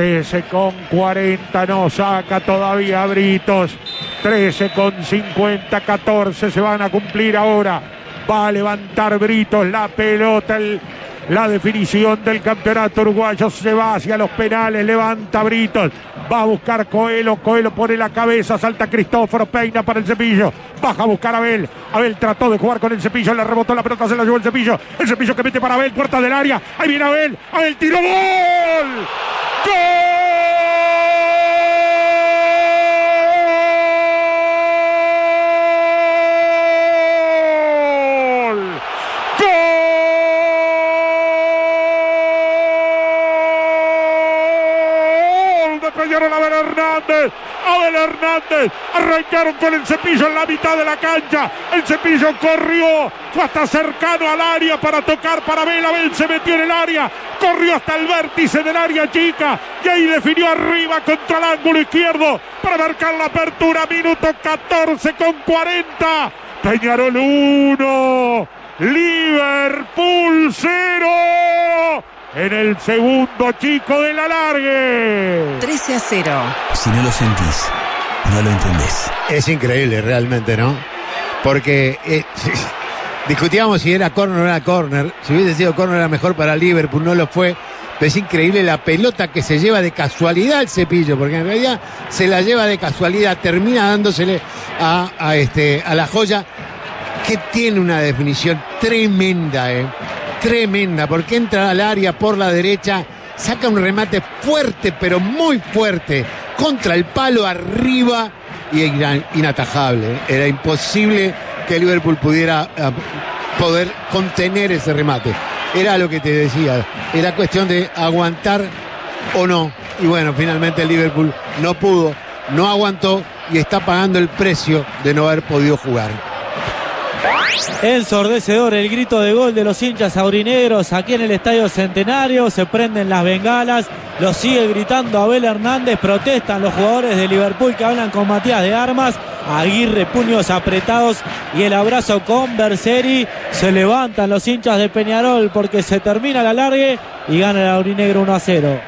13 con 40, no saca todavía Britos. 13 con 50, 14 se van a cumplir ahora. Va a levantar Britos la pelota, la definición del campeonato uruguayo. Se va hacia los penales, levanta Britos, va a buscar Coelho, Coelho pone la cabeza, salta Cristóforo, peina para el cepillo, baja a buscar a Abel, Abel trató de jugar con el cepillo, le rebotó la pelota, se la llevó el cepillo, el cepillo que mete para Abel, puerta del área, ahí viene Abel, Abel tiró gol. Peñarol Abel Hernández. Abel Hernández. Arrancaron con el cepillo en la mitad de la cancha. El cepillo corrió. Fue hasta cercano al área para tocar para Abel. Abel se metió en el área. Corrió hasta el vértice del área chica. Y ahí definió arriba contra el ángulo izquierdo. Para marcar la apertura. Minuto 14 con 40. Peñarol 1. Liverpool 0 en el segundo chico de la largue. 13 a 0. Si no lo sentís, no lo entendés. Es increíble realmente, ¿no? Porque eh, discutíamos si era corner o no era corner. Si hubiese sido corner era mejor para Liverpool, no lo fue. Pero es increíble la pelota que se lleva de casualidad el cepillo, porque en realidad se la lleva de casualidad, termina dándosele a, a este, a la joya, que tiene una definición tremenda, ¿eh? Tremenda, porque entra al área por la derecha, saca un remate fuerte, pero muy fuerte, contra el palo arriba y era inatajable. Era imposible que Liverpool pudiera eh, poder contener ese remate. Era lo que te decía, era cuestión de aguantar o no. Y bueno, finalmente el Liverpool no pudo, no aguantó y está pagando el precio de no haber podido jugar. Ensordecedor el grito de gol de los hinchas aurinegros aquí en el Estadio Centenario. Se prenden las bengalas. Lo sigue gritando Abel Hernández. Protestan los jugadores de Liverpool que hablan con Matías de Armas. Aguirre, puños apretados y el abrazo con Berseri. Se levantan los hinchas de Peñarol porque se termina la largue y gana el aurinegro 1 a 0.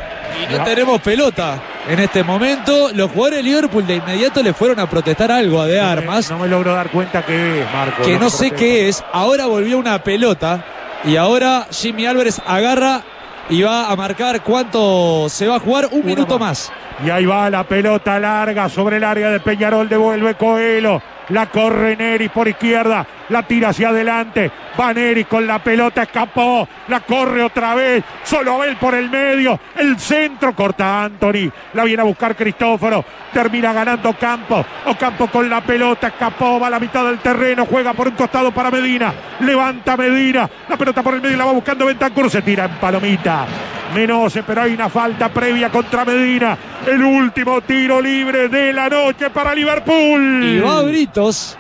Y no tenemos pelota en este momento. Los jugadores de Liverpool de inmediato le fueron a protestar algo a De Armas. No me logro dar cuenta qué es, Marco. Que no sé qué es. Ahora volvió una pelota. Y ahora Jimmy Álvarez agarra y va a marcar cuánto se va a jugar. Un minuto más. Y ahí va la pelota larga sobre el área de Peñarol. Devuelve Coelho. La corre Neris por izquierda. La tira hacia adelante. Va Neris con la pelota. Escapó. La corre otra vez. Solo Abel por el medio. El centro. Corta Anthony. La viene a buscar Cristóforo. Termina ganando Campo. Ocampo con la pelota. Escapó. Va a la mitad del terreno. Juega por un costado para Medina. Levanta Medina. La pelota por el medio. La va buscando Bentancur. Se tira en palomita. Menose, pero hay una falta previa contra Medina. El último tiro libre de la noche para Liverpool. Y va Britos